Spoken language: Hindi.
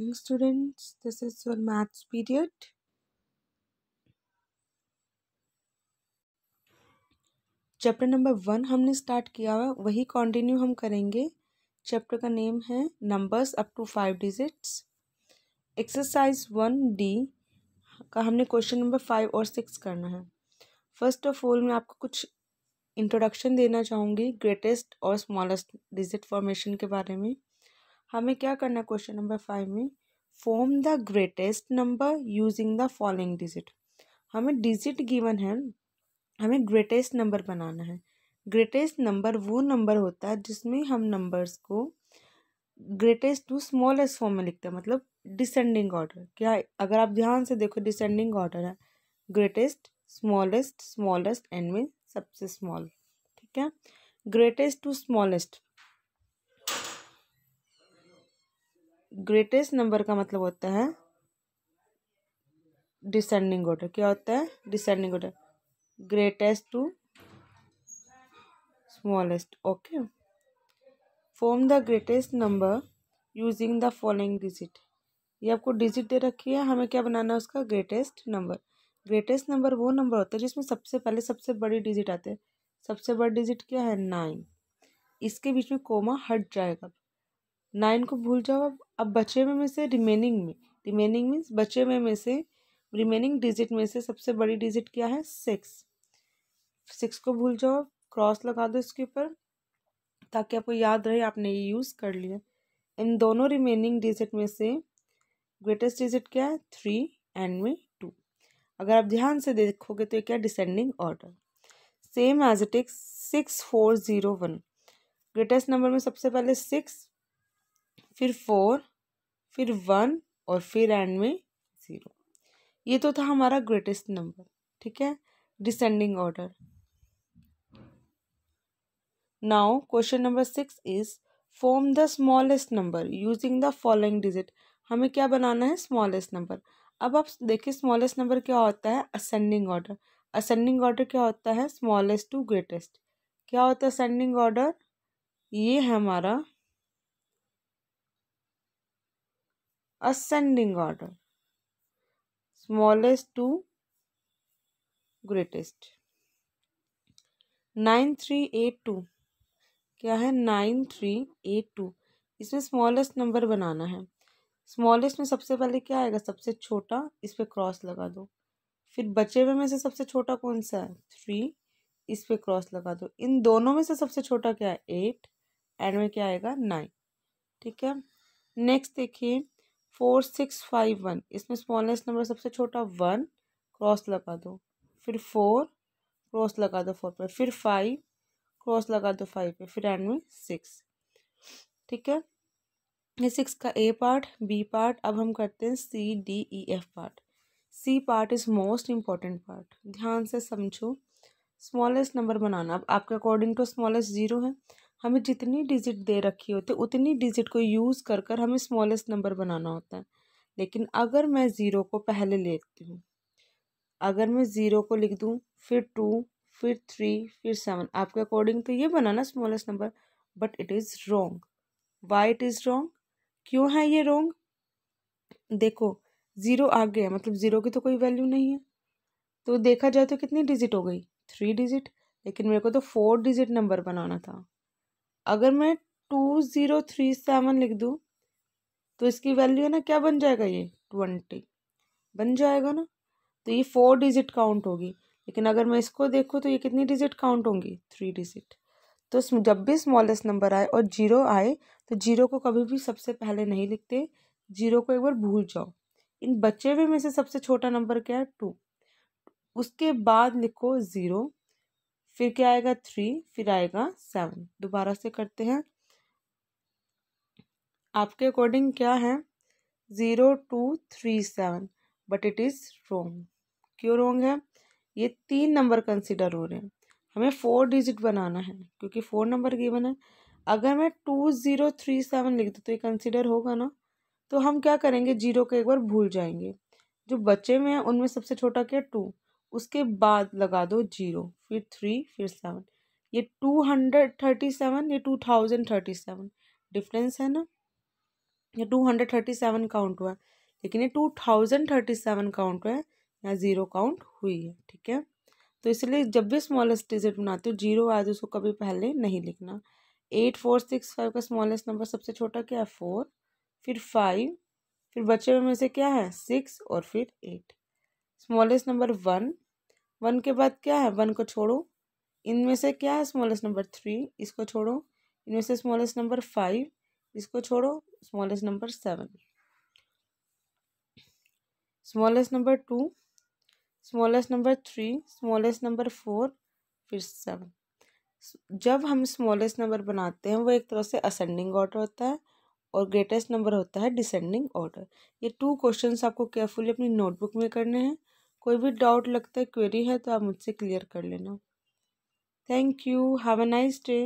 morning students, this is your maths period. Chapter number one हमने स्टार्ट किया हुआ, वही कंटिन्यू हम करेंगे। चैप्टर का नेम है numbers up to five digits exercise one D का हमने क्वेश्चन नंबर फाइव और सिक्स करना है। फ़र्स्ट ऑफ़ ऑल मैं आपको कुछ इंट्रोडक्शन देना चाहूँगी ग्रेटेस्ट और स्मॉलेस्ट डिजिट फॉर्मेशन के बारे में। हमें क्या करना है? क्वेश्चन नंबर फाइव में form the greatest number using the following digit हमें डिजिट गिवन है, हमें ग्रेटेस्ट नंबर बनाना है. ग्रेटेस्ट नंबर वो नंबर होता है जिसमें हम नंबर्स को ग्रेटेस्ट टू स्मॉलेस्ट फॉर्म में लिखते हैं मतलब डिसेंडिंग ऑर्डर क्या अगर आप ध्यान से देखो डिसेंडिंग ऑर्डर है. ग्रेटेस्ट स्मॉलेस्ट स्मॉलेस्ट एंड में सबसे स्मॉल ठीक है? Greatest to smallest greatest number का मतलब होता है डिसेंडिंग ऑर्डर। क्या होता है? Descending order. Greatest to smallest. Okay. Form the greatest number using the following digit. ये आपको डिजिट दे रखी है। हमें क्या बनाना है उसका? Greatest number. ग्रेटेस्ट नंबर वो नंबर होता है जिसमें सबसे पहले सबसे बड़ी डिजिट आते हैं। सबसे बड़ी डिजिट क्या है? नाइन। इसके बीच में कोमा हट जाएगा। नाइन को भूल जाओ, अब अब बचे में में से रिमेनिंग में। रिमेनिंग मीन्स बचे में में से रिमेनिंग डिजिट में से सबसे बड़ी डिजिट क्या है? सिक्स सिक्स को भूल जाओ क्रॉस लगा दो इसके ऊपर, ताकि आपको याद रहे, आपने ये यूज़ कर लिया। इन दोनों रिमेनिंग डिजिट में से ग्रेटेस्ट डिजिट क्या है? थ्री एंड में टू अगर आप ध्यान से देखोगे तो ये क्या descending order same as it is six four zero one greatest number में सबसे पहले सिक्स फिर फोर, फिर वन और फिर एंड में ज़ीरो ये तो था हमारा ग्रेटेस्ट नंबर ठीक है? Descending order now question number six is form the smallest number using the following digit हमें क्या बनाना है? स्मॉलेस्ट नंबर अब आप देखिए स्मॉलेस्ट नंबर क्या होता है? असेंडिंग ऑर्डर असेंडिंग ऑर्डर क्या होता है? स्मॉलेस्ट टू ग्रेटेस्ट क्या होता है? असेंडिंग ऑर्डर ये है हमारा ascending order. Smallest to greatest. Nine three eight two क्या है? नाइन थ्री एट टू इसमें स्मॉलेस्ट नंबर बनाना है। स्मॉलेस्ट में सबसे पहले क्या आएगा? सबसे छोटा, इस पर क्रॉस लगा दो। फिर बचे हुए में से सबसे छोटा कौन सा है? थ्री इस पर क्रॉस लगा दो। इन दोनों में से सबसे छोटा क्या है? एट एंड में क्या आएगा? नाइन ठीक है? नेक्स्ट देखिए। Four six five one. इसमें स्मॉलेस्ट नंबर सबसे छोटा वन क्रॉस लगा दो। फिर फोर क्रॉस लगा दो फोर पे। फिर फाइव क्रॉस लगा दो फाइव पे। फिर एंड में सिक्स ठीक है? ये सिक्स का ए पार्ट बी पार्ट अब हम करते हैं C D E F part C part is most important part ध्यान से समझो। स्मॉलेस्ट नंबर बनाना। अब आपके अकॉर्डिंग टू स्मॉलेस्ट ज़ीरो है। हमें जितनी डिजिट दे रखी होती है उतनी डिजिट को यूज़ कर कर हमें स्मॉलेस्ट नंबर बनाना होता है। लेकिन अगर मैं ज़ीरो को पहले लेती हूँ, अगर मैं ज़ीरो को लिख दूँ, फिर टू फिर थ्री फिर सेवन आपके अकॉर्डिंग तो ये बनाना smallest number but it is wrong why it is wrong क्यों है ये रॉन्ग देखो ज़ीरो आ गया मतलब ज़ीरो की तो कोई वैल्यू नहीं है। तो देखा जाए तो कितनी डिजिट हो गई? थ्री डिजिट लेकिन मेरे को तो फोर डिजिट नंबर बनाना था। अगर मैं टू ज़ीरो थ्री सेवन लिख दूँ तो इसकी वैल्यू है ना, क्या बन जाएगा ये? ट्वेंटी। बन जाएगा ना? तो ये फोर डिजिट काउंट होगी। लेकिन अगर मैं इसको देखूँ तो ये कितनी डिजिट काउंट होंगी? Three digit. तो जब भी स्मॉलेस्ट नंबर आए और ज़ीरो आए तो ज़ीरो को कभी भी सबसे पहले नहीं लिखते। ज़ीरो को एक बार भूल जाओ। इन बचे हुए में से सबसे छोटा नंबर क्या है? टू। उसके बाद लिखो ज़ीरो। फिर क्या आएगा थ्री फिर आएगा सेवन दोबारा से करते हैं। आपके अकॉर्डिंग क्या है? Zero two three seven but it is wrong क्यों रोंग है? ये तीन नंबर कंसिडर हो रहे हैं। हमें फोर डिजिट बनाना है, क्योंकि फोर नंबर गिवन है। अगर मैं टू ज़ीरो थ्री सेवन लिख दूँ तो ये कंसिडर होगा ना? तो हम क्या करेंगे? ज़ीरो को एक बार भूल जाएँगे। जो बच्चे में हैं, उनमें सबसे छोटा क्या? टू उसके बाद लगा दो ज़ीरो, फिर थ्री फिर सेवन ये टू हंड्रेड थर्टी सेवन ये two thousand thirty seven difference है ना? ये two hundred thirty seven count हुआ है. लेकिन ये two thousand thirty seven count हुआ है, यहाँ ज़ीरो काउंट हुई है, ठीक है? तो इसलिए जब भी स्मॉलेस्ट डिजिट बनाते हो ज़ीरो तो उसको कभी पहले नहीं लिखना. एट फोर सिक्स फाइव का स्मॉलेस्ट नंबर सबसे छोटा क्या है? फोर फिर फाइव फिर बचे हुए में से क्या है? सिक्स और फिर eight smallest number one one के बाद क्या है? वन को छोड़ो। इनमें से क्या है? स्मॉलेस्ट नंबर थ्री इसको छोड़ो। इनमें से स्मॉलेस्ट नंबर फाइव इसको छोड़ो। Smallest number seven smallest number two smallest number three smallest number four फिर सेवन जब हम स्मॉलेस्ट नंबर बनाते हैं, वो एक तरह से असेंडिंग ऑर्डर होता है और ग्रेटेस्ट नंबर होता है डिसेंडिंग ऑर्डर ये टू क्वेश्चंस आपको केयरफुली अपनी नोटबुक में करने हैं। कोई भी डाउट लगता है क्वेरी है तो आप मुझसे क्लियर कर लेना। Thank you have a nice day